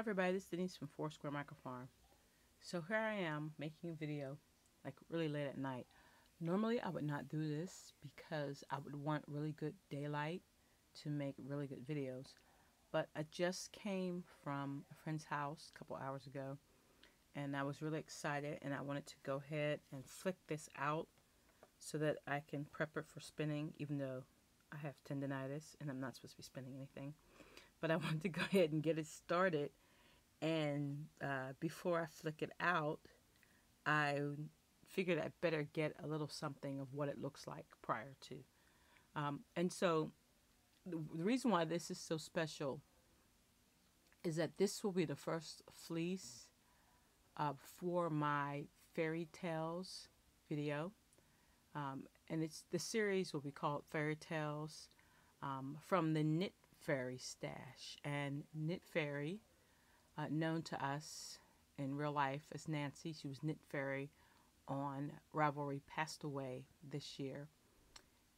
everybody, this is Denise from Four Square Microfarm. So here I am making a video like really late at night. Normally I would not do this because I would want really good daylight to make really good videos. But I just came from a friend's house a couple hours ago and I was really excited and I wanted to go ahead and flick this out so that I can prep it for spinning even though I have tendonitis and I'm not supposed to be spinning anything. But I wanted to go ahead and get it started and uh, before I flick it out I figured I'd better get a little something of what it looks like prior to. Um, and so the, the reason why this is so special is that this will be the first fleece uh, for my fairy tales video. Um, and it's the series will be called Fairy Tales um, from the Knit Fairy Stash. And Knit Fairy, uh, known to us in real life as Nancy, she was Knit Fairy on Ravelry, passed away this year.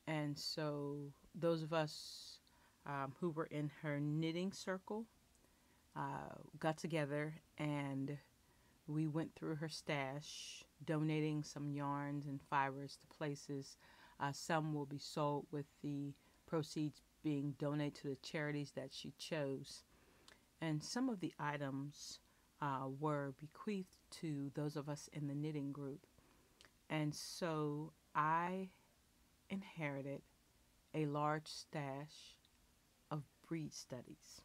And so those of us um, who were in her knitting circle uh, got together and we went through her stash, donating some yarns and fibers to places. Uh, some will be sold with the proceeds being donated to the charities that she chose. And some of the items uh, were bequeathed to those of us in the knitting group. And so I inherited a large stash of breed studies.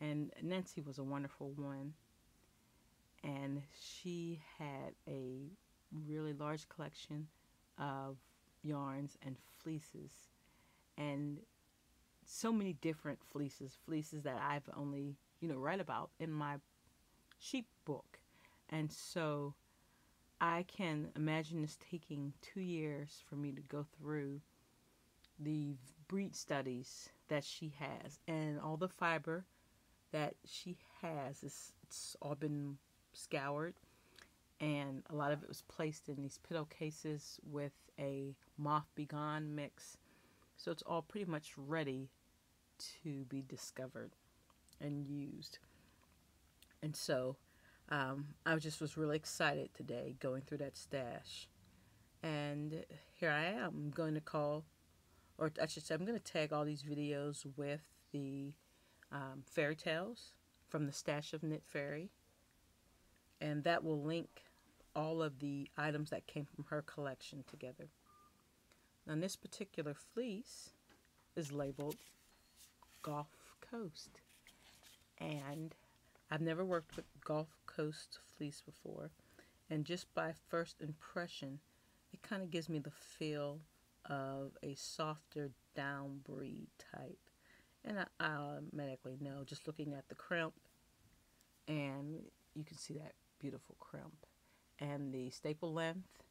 And Nancy was a wonderful one and she had a really large collection of yarns and fleeces and so many different fleeces fleeces that I've only you know read about in my sheep book. And so I can imagine this taking two years for me to go through the breed studies that she has and all the fiber that she has. Is it's all been scoured and a lot of it was placed in these pillowcases with a moth begone mix. So it's all pretty much ready to be discovered and used. And so um, I just was really excited today going through that stash. And here I am I'm going to call or I should say I'm going to tag all these videos with the um, fairy tales from the stash of knit fairy. And that will link all of the items that came from her collection together. Now this particular fleece is labeled Gulf Coast and I've never worked with Gulf Coast fleece before and just by first impression it kind of gives me the feel of a softer down breed type and I, I automatically know just looking at the crimp and you can see that beautiful crimp. And the staple length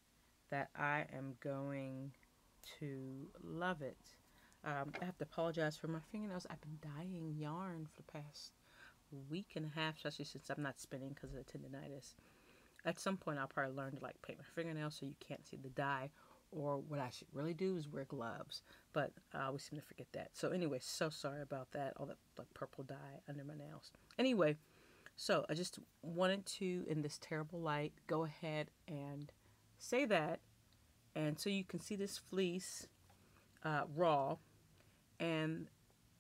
that I am going to love it. Um, I have to apologize for my fingernails. I've been dyeing yarn for the past week and a half, especially since I'm not spinning because of the tendonitis. At some point, I'll probably learn to like paint my fingernails so you can't see the dye. Or what I should really do is wear gloves. But I always seem to forget that. So anyway, so sorry about that. All that like purple dye under my nails. Anyway, so I just wanted to, in this terrible light, go ahead and say that. And so you can see this fleece uh, raw. And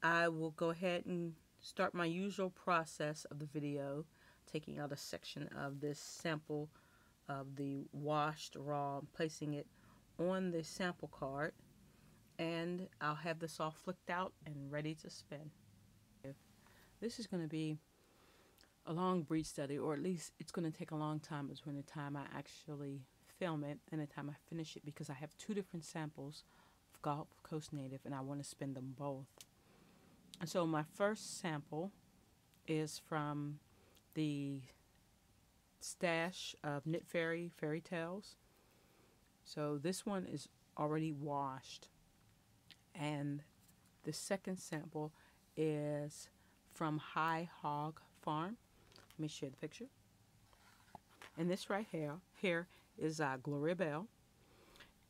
I will go ahead and start my usual process of the video, taking out a section of this sample of the washed raw, placing it on the sample card. And I'll have this all flicked out and ready to spin. This is going to be a long breed study, or at least it's going to take a long time between the time I actually film it and the time I finish it because I have two different samples Gulf Coast Native and I want to spin them both. And so my first sample is from the stash of Knit Fairy Fairy Tales. So this one is already washed. And the second sample is from High Hog Farm. Let me share the picture. And this right here, here is uh, Gloria Bell.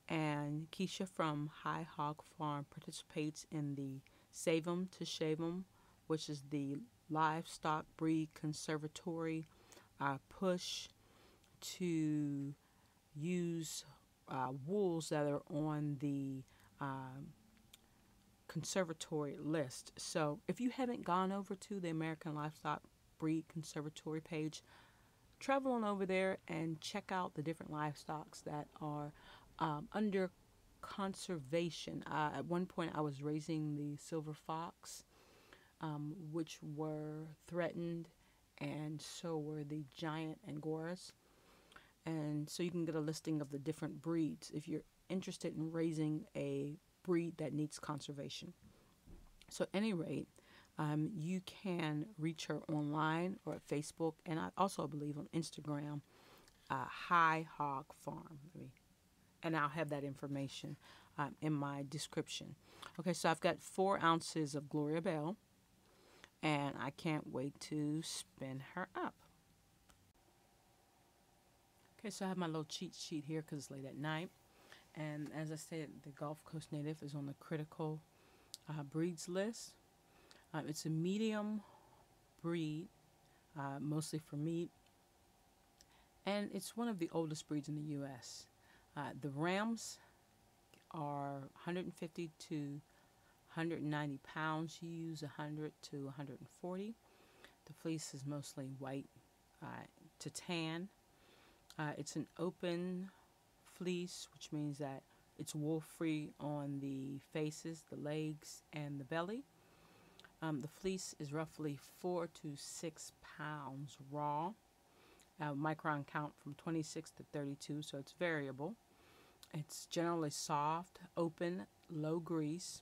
And Keisha from High Hog Farm participates in the Save 'em to Shave 'em, which is the livestock breed conservatory uh, push to use uh, wools that are on the um, conservatory list. So if you haven't gone over to the American Livestock Breed Conservatory page, travel on over there and check out the different livestocks that are um, under conservation. Uh, at one point, I was raising the silver fox, um, which were threatened, and so were the giant angoras. And so you can get a listing of the different breeds if you're interested in raising a breed that needs conservation. So, at any rate, um, you can reach her online or at Facebook, and I also believe on Instagram, uh, High Hog Farm. And I'll have that information um, in my description. Okay, so I've got four ounces of Gloria Bell, and I can't wait to spin her up. Okay, so I have my little cheat sheet here because it's late at night. And as I said, the Gulf Coast Native is on the critical uh, breeds list. Uh, it's a medium breed, uh, mostly for meat, and it's one of the oldest breeds in the U.S. Uh, the rams are 150 to 190 pounds. You use 100 to 140. The fleece is mostly white uh, to tan. Uh, it's an open fleece, which means that it's wool free on the faces, the legs, and the belly. Um, the fleece is roughly four to six pounds raw. Uh, micron count from 26 to 32, so it's variable. It's generally soft, open, low grease,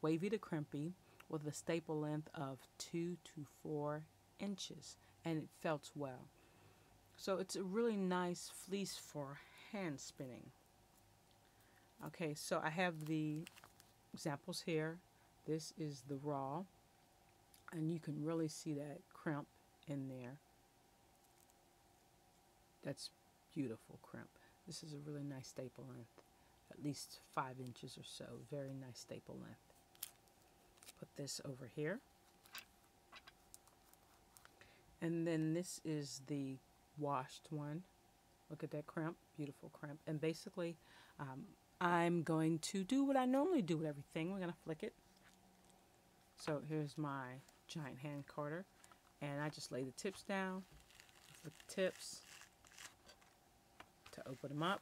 wavy to crimpy, with a staple length of two to four inches, and it felts well. So it's a really nice fleece for hand spinning. Okay, so I have the examples here. This is the raw, and you can really see that crimp in there. That's beautiful crimp. This is a really nice staple length, at least five inches or so. Very nice staple length. Put this over here. And then this is the washed one. Look at that crimp, beautiful crimp. And basically, um, I'm going to do what I normally do with everything. We're going to flick it. So here's my giant hand carder. And I just lay the tips down, flick the tips open them up.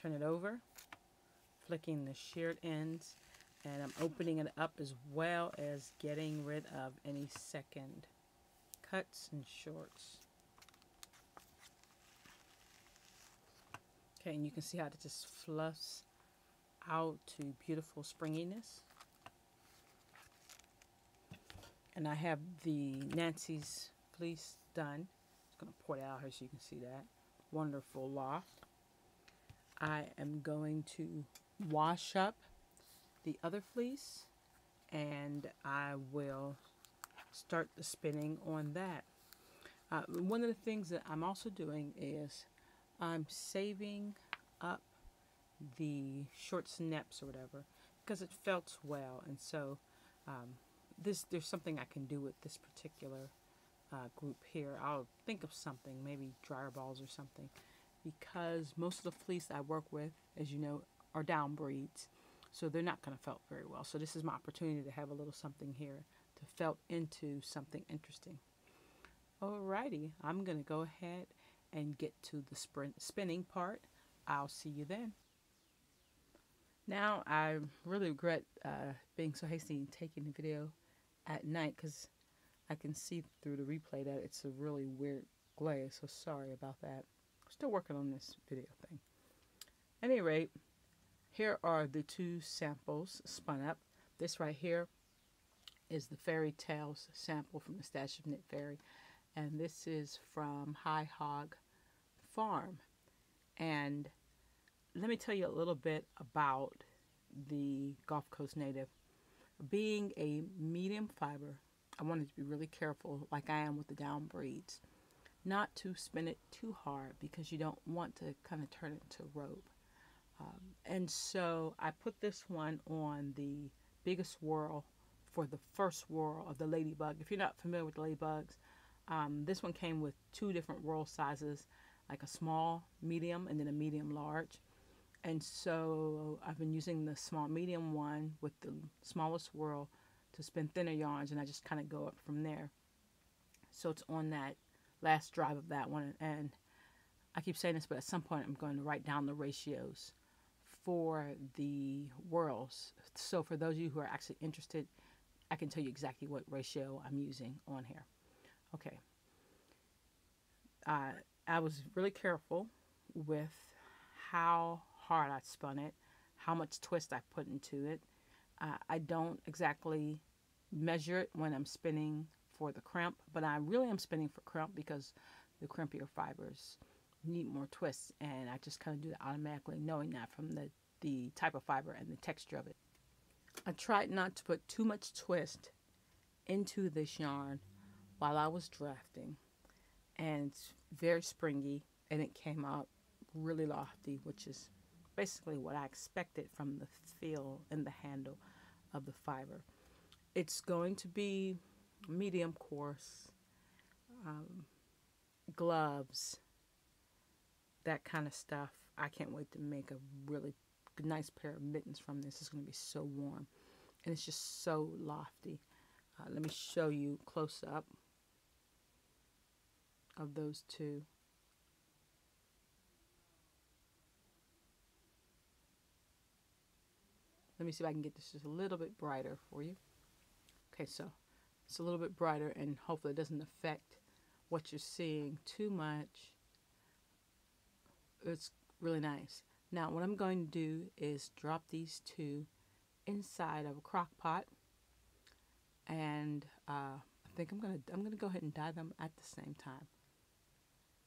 Turn it over, flicking the sheared ends. And I'm opening it up as well as getting rid of any second cuts and shorts. Okay, and you can see how it just fluffs out to beautiful springiness. And I have the Nancy's fleece done. I'm going to pour it out here so you can see that. Wonderful loft. I am going to wash up the other fleece and I will start the spinning on that. Uh, one of the things that I'm also doing is I'm saving up the short snips or whatever because it felts well and so um, this there's something I can do with this particular uh, group here I'll think of something maybe dryer balls or something because most of the fleece I work with as you know are down breeds so they're not going to felt very well so this is my opportunity to have a little something here to felt into something interesting alrighty I'm gonna go ahead and get to the sprint spinning part. I'll see you then. Now I really regret uh, being so hasty and taking the video at night because I can see through the replay that it's a really weird glaze, so sorry about that. Still working on this video thing. At any rate, here are the two samples spun up. This right here is the Fairy Tales sample from the Stash of Knit Fairy and this is from High Hog Farm. And let me tell you a little bit about the Gulf Coast native. Being a medium fiber, I wanted to be really careful, like I am with the down breeds, not to spin it too hard because you don't want to kind of turn it into rope. Um, and so I put this one on the biggest whirl for the first whirl of the ladybug. If you're not familiar with ladybugs, um, this one came with two different whirl sizes, like a small, medium, and then a medium large. And so I've been using the small medium one with the smallest whirl to spin thinner yarns, and I just kind of go up from there. So it's on that last drive of that one, and I keep saying this, but at some point I'm going to write down the ratios for the whirls. So for those of you who are actually interested, I can tell you exactly what ratio I'm using on here. Okay. Uh, I was really careful with how hard I spun it, how much twist I put into it. Uh, I don't exactly measure it when I'm spinning for the crimp, but I really am spinning for crimp because the crimpier fibers need more twists, and I just kind of do that automatically, knowing that from the, the type of fiber and the texture of it. I tried not to put too much twist into this yarn while I was drafting, and it's very springy, and it came out really lofty, which is basically what I expected from the feel and the handle of the fiber. It's going to be medium coarse, um, gloves, that kind of stuff. I can't wait to make a really nice pair of mittens from this. It's going to be so warm. And it's just so lofty. Uh, let me show you close up of those two. Let me see if I can get this just a little bit brighter for you. Okay, so it's a little bit brighter and hopefully it doesn't affect what you're seeing too much. It's really nice. Now what I'm going to do is drop these two inside of a crock pot and uh, I think I'm gonna I'm gonna go ahead and dye them at the same time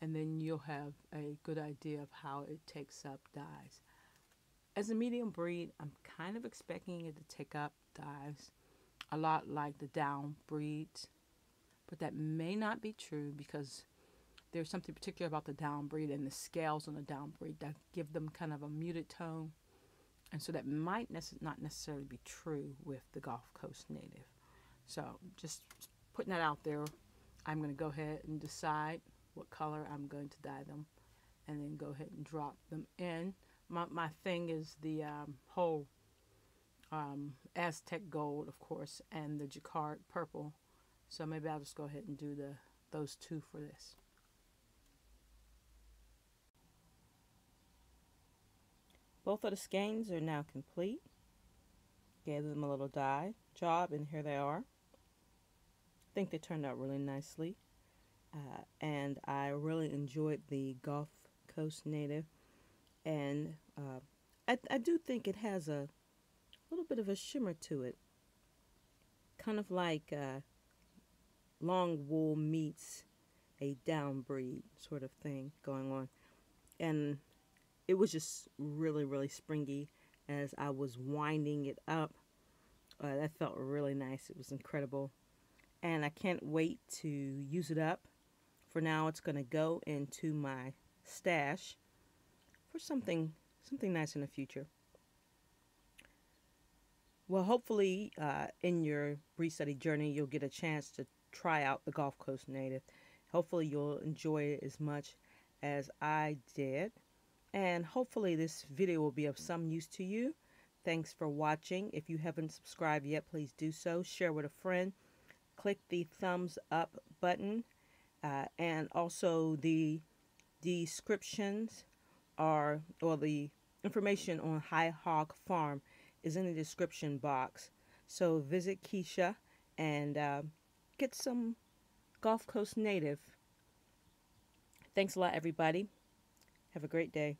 and then you'll have a good idea of how it takes up dyes. As a medium breed, I'm kind of expecting it to take up dyes a lot like the down breeds, but that may not be true because there's something particular about the down breed and the scales on the down breed that give them kind of a muted tone. And so that might not necessarily be true with the Gulf Coast native. So just putting that out there, I'm going to go ahead and decide what color I'm going to dye them and then go ahead and drop them in my, my thing is the um, whole um, Aztec gold, of course, and the Jacquard purple. So maybe I'll just go ahead and do the those two for this. Both of the skeins are now complete. Gave them a little dye job, and here they are. I think they turned out really nicely. Uh, and I really enjoyed the Gulf Coast Native and uh, I, I do think it has a little bit of a shimmer to it, kind of like uh, long wool meets a down breed sort of thing going on, and it was just really really springy as I was winding it up. Uh, that felt really nice. It was incredible, and I can't wait to use it up. For now, it's going to go into my stash for something something nice in the future. Well, hopefully, uh, in your breed study journey, you'll get a chance to try out the Gulf Coast Native. Hopefully, you'll enjoy it as much as I did. And hopefully, this video will be of some use to you. Thanks for watching. If you haven't subscribed yet, please do so. Share with a friend. Click the thumbs up button uh, and also the descriptions are, or the information on High Hog Farm is in the description box. So visit Keisha and uh, get some Gulf Coast native. Thanks a lot, everybody. Have a great day.